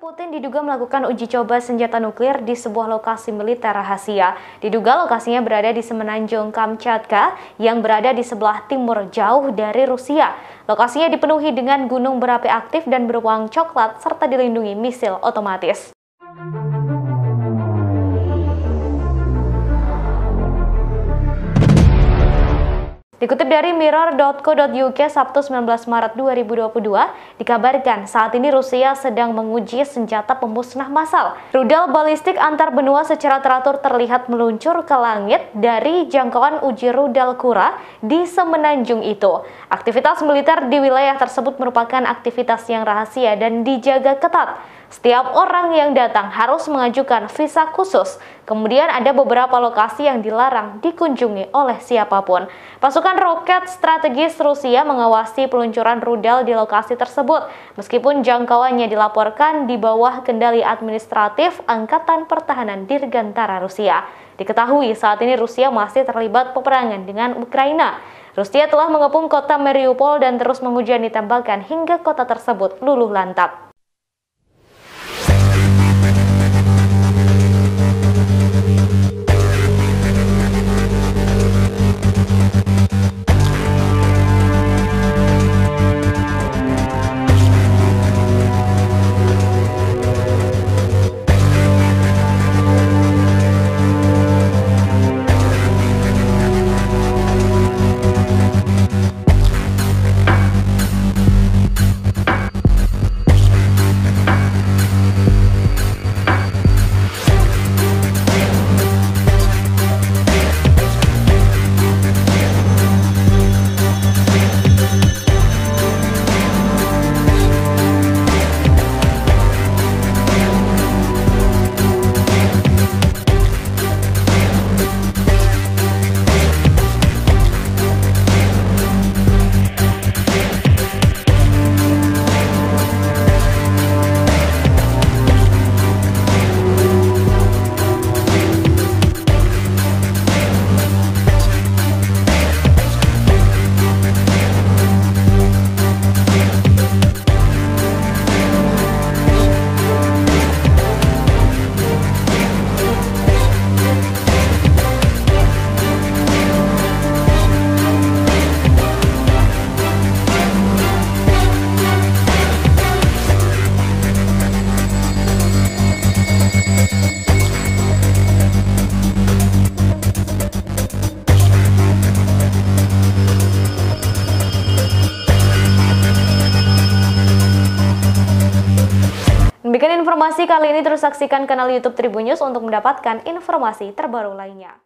Putin diduga melakukan uji coba senjata nuklir di sebuah lokasi militer rahasia. Diduga lokasinya berada di semenanjung Kamchatka yang berada di sebelah timur jauh dari Rusia. Lokasinya dipenuhi dengan gunung berapi aktif dan beruang coklat serta dilindungi misil otomatis. Dari mirror.co.uk Sabtu 19 Maret 2022, dikabarkan saat ini Rusia sedang menguji senjata pemusnah massal. Rudal balistik antar benua secara teratur terlihat meluncur ke langit dari jangkauan uji rudal Kura di semenanjung itu. Aktivitas militer di wilayah tersebut merupakan aktivitas yang rahasia dan dijaga ketat. Setiap orang yang datang harus mengajukan visa khusus. Kemudian ada beberapa lokasi yang dilarang dikunjungi oleh siapa pun. Pasukan roket strategis Rusia mengawasi peluncuran rudal di lokasi tersebut, meskipun jangkauannya dilaporkan di bawah kendali administratif Angkatan Pertahanan Dirgantara Rusia. Diketahui saat ini Rusia masih terlibat peperangan dengan Ukraina. Rusia telah mengepung kota Mariupol dan terus mengujian ditembakkan hingga kota tersebut luluh lantak. Demikian informasi kali ini terus saksikan kanal YouTube Tribun News untuk mendapatkan informasi terbaru lainnya.